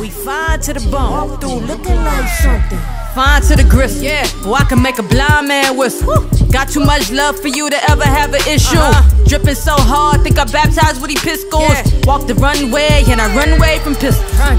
We fine to the bone. Walk through looking like something. Fine to the grist, yeah. Well, I can make a blind man whistle. Got too much love for you to ever have an issue. Uh-huh. Dripping so hard, think I baptized with these pistols. Yeah. Walk the runway and I run away from pistols. Run.